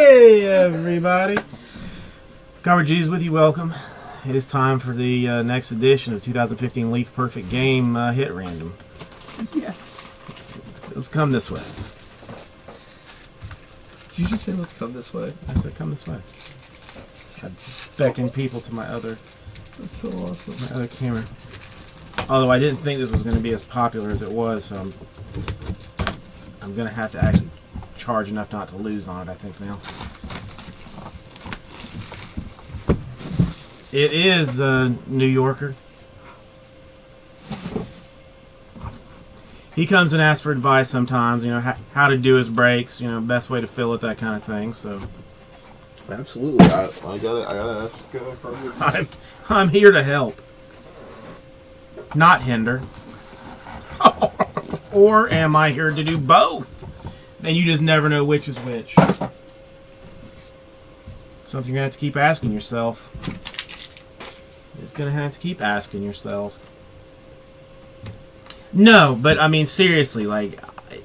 Hey, everybody. Cover G's with you. Welcome. It is time for the uh, next edition of 2015 Leaf Perfect Game uh, Hit Random. Yes. Let's, let's come this way. Did you just say let's come this way? I said come this way. I'm beckoning people to my other That's so awesome. my other camera. Although I didn't think this was going to be as popular as it was, so I'm, I'm going to have to actually charge enough not to lose on it, I think, now. It is a New Yorker. He comes and asks for advice sometimes, you know, how, how to do his breaks, you know, best way to fill it, that kind of thing. So Absolutely. I, I gotta I gotta ask I'm, I'm here to help, not hinder. or am I here to do both? And you just never know which is which. Something you're gonna have to keep asking yourself. You're gonna have to keep asking yourself. No, but I mean seriously, like I,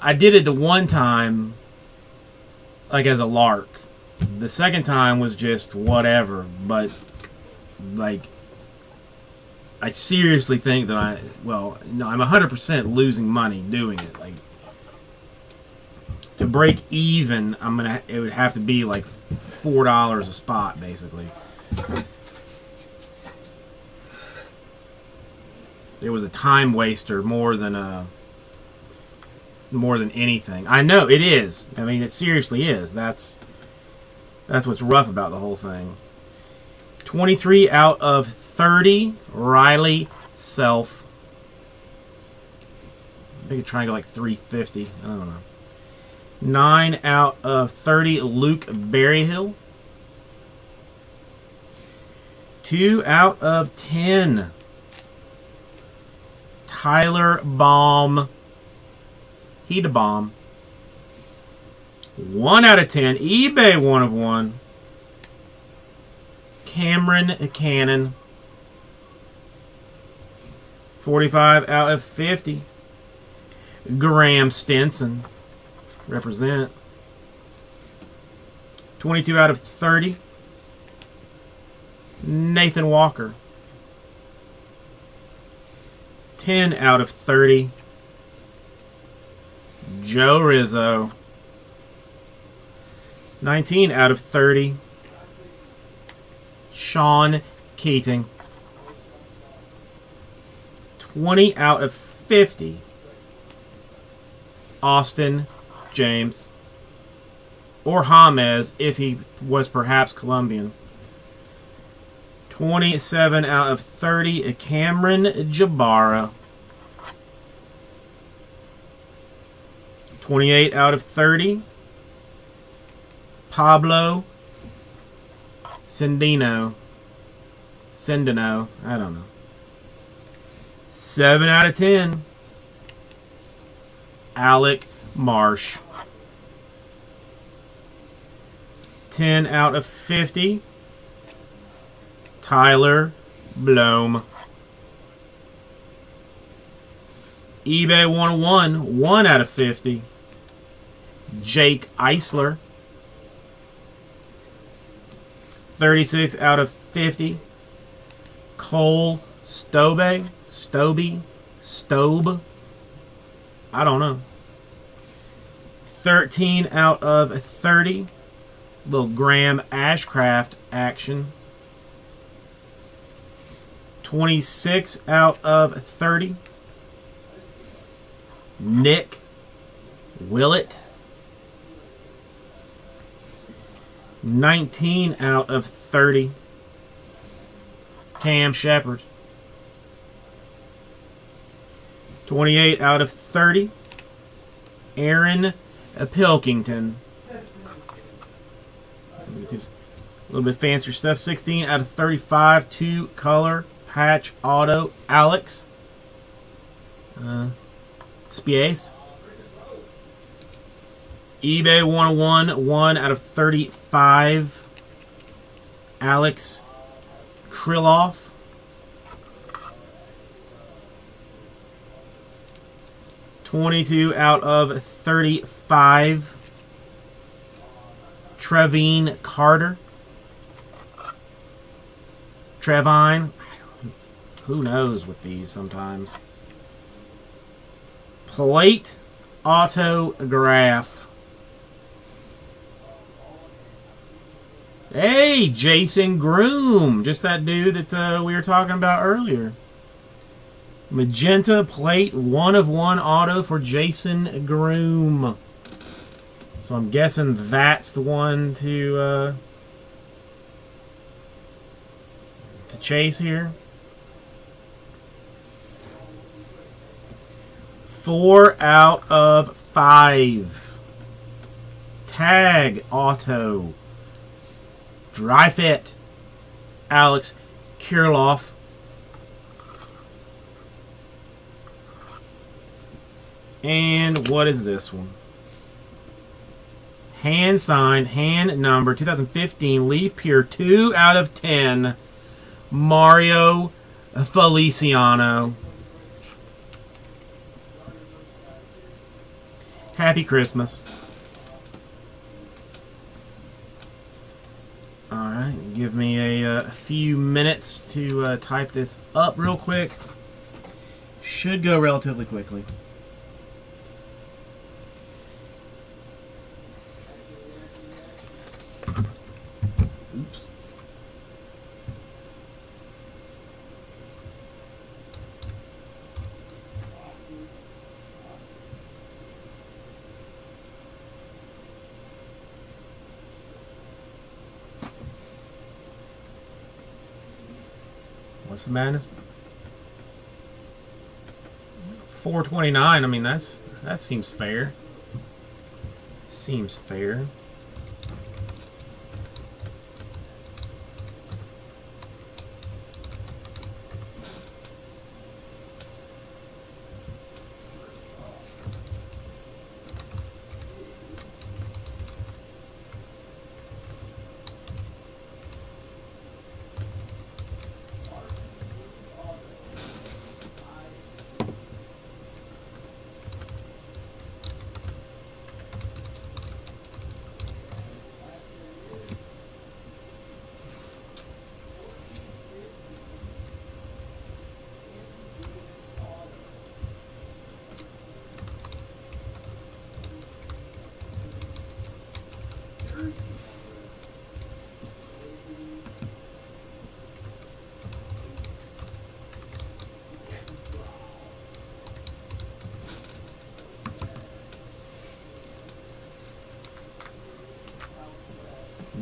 I did it the one time, like as a lark. The second time was just whatever, but like I seriously think that I well, no, I'm 100% losing money doing it. Like to break even, I'm to it would have to be like $4 a spot basically. It was a time waster more than a more than anything. I know it is. I mean, it seriously is. That's that's what's rough about the whole thing. 23 out of 30. Riley Self. Maybe try and go like 350. I don't know. 9 out of 30. Luke Berryhill. 2 out of 10. Tyler Baum. Heat a bomb. 1 out of 10. eBay 1 of 1. Cameron Cannon. 45 out of 50. Graeme Stinson. Represent. 22 out of 30. Nathan Walker. 10 out of 30. Joe Rizzo. 19 out of 30. Sean Keating. 20 out of 50. Austin James. Or James if he was perhaps Colombian. 27 out of 30. Cameron Jabara. 28 out of 30. Pablo Sendino. Sendino. I don't know. 7 out of 10. Alec Marsh. 10 out of 50. Tyler Bloom. eBay 101. 1 out of 50. Jake Eisler. 36 out of 50. Cole Stobe, Stobe, Stobe. I don't know. 13 out of 30. Little Graham Ashcraft action. 26 out of 30. Nick Willett. 19 out of 30. Cam Shepherd. 28 out of 30. Aaron a Pilkington. A little bit fancier stuff. 16 out of 35. Two color patch auto. Alex. Uh, Spies. eBay 101. 1 out of 35. Alex Kirilloff. 22 out of 35. Trevine Carter. Trevine. Who knows with these sometimes. Plate autograph. Hey, Jason Groome. Just that dude that uh, we were talking about earlier. Magenta plate, one of one auto for Jason Groome. So I'm guessing that's the one to uh, to chase here. Four out of five. Tag auto. Dry fit. Alex Kirilloff. And what is this one? Hand signed, hand number 2015 Leaf Pure 2 out of 10. Mario Feliciano. Happy Christmas. Alright, give me a, uh, few minutes to uh, type this up real quick. Should go relatively quickly. What's the madness? 429. I mean, that's that seems fair. Seems fair.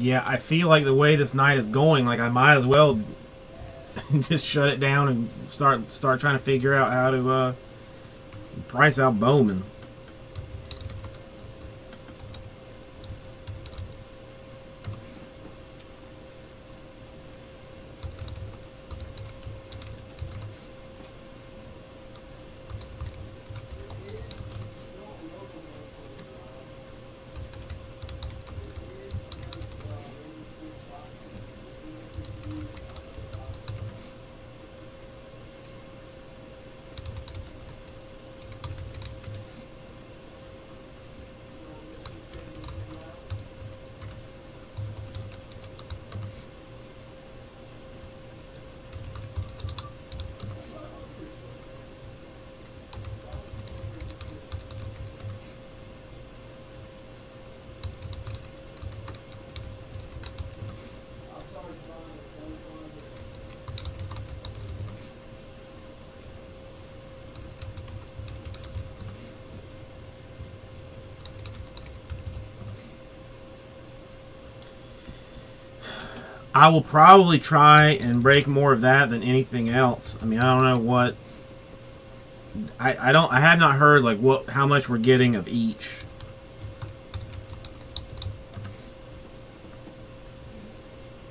Yeah, I feel like the way this night is going, like I might as well just shut it down and start start trying to figure out how to uh, price out Bowman. I will probably try and break more of that than anything else. I mean, I don't know what. I, I don't I have not heard like what how much we're getting of each.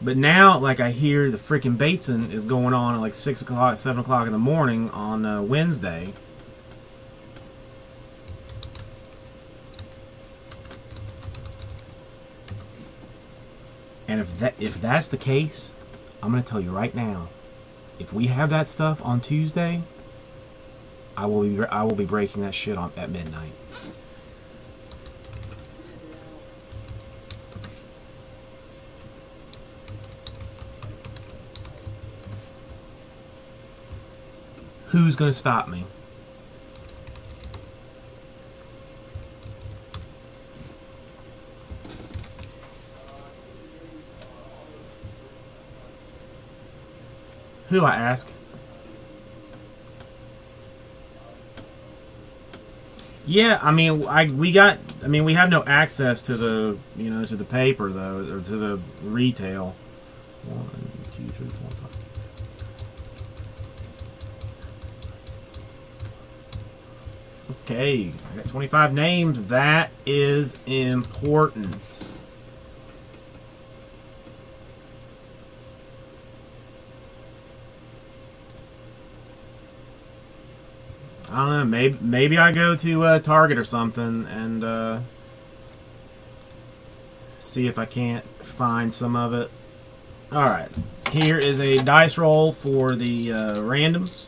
But now, like I hear the freaking Bateson is going on at like six o'clock, seven o'clock in the morning on uh, Wednesday. And if that if that's the case, I'm gonna tell you right now, if we have that stuff on Tuesday, I will be I will be breaking that shit on at midnight. Who's gonna stop me? Who I ask? Yeah, I mean, I we got. I mean, we have no access to the you know to the paper though, or to the retail. One, two, three, four, five, six. Okay, I got 25 names. That is important. I don't know. Maybe maybe I go to uh, Target or something and uh, see if I can't find some of it. All right. Here is a dice roll for the uh, randoms.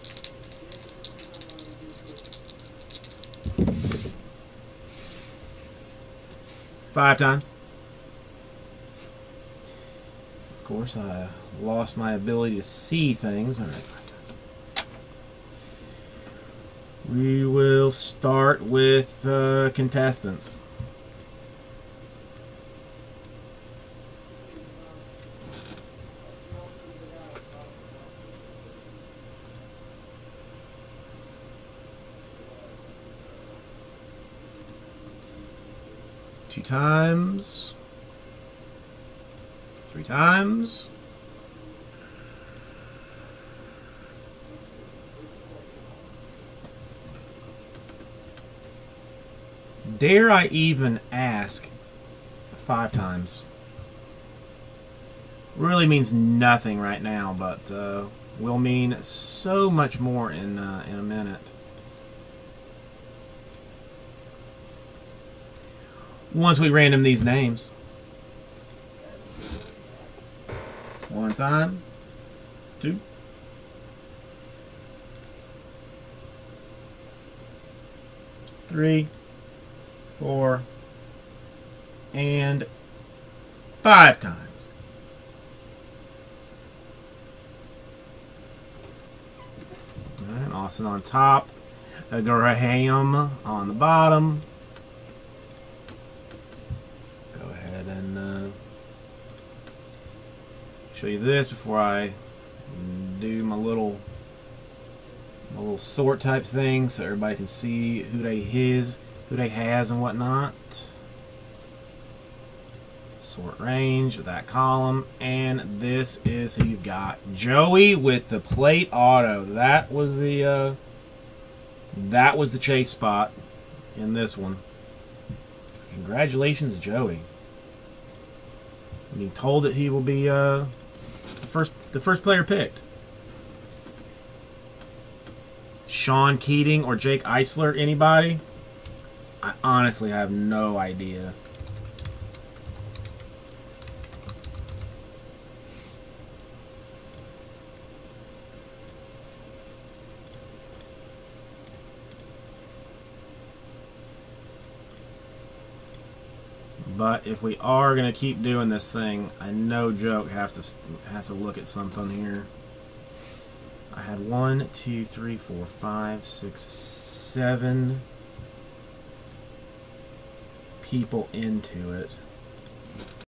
Five times. Of course, I lost my ability to see things. All right. We will start with uh, contestants. Two times. Three times. Dare I even ask five times? Really means nothing right now, but uh, will mean so much more in uh, in a minute. Once we random these names. One time. Two. Three four, and five times. All right, Austin on top, a Graham on the bottom. Go ahead and uh, show you this before I do my little my little sort type thing so everybody can see who they his who they has and whatnot. Sort range of that column. And this is who you've got. Joey with the plate auto. That was the uh, that was the chase spot in this one. So congratulations, Joey. Being told that he will be uh, the first the first player picked. Sean Keating or Jake Eisler, anybody? I honestly have no idea. But if we are gonna keep doing this thing, I no joke have to have to look at something here. I had one, two, three, four, five, six, seven people into it.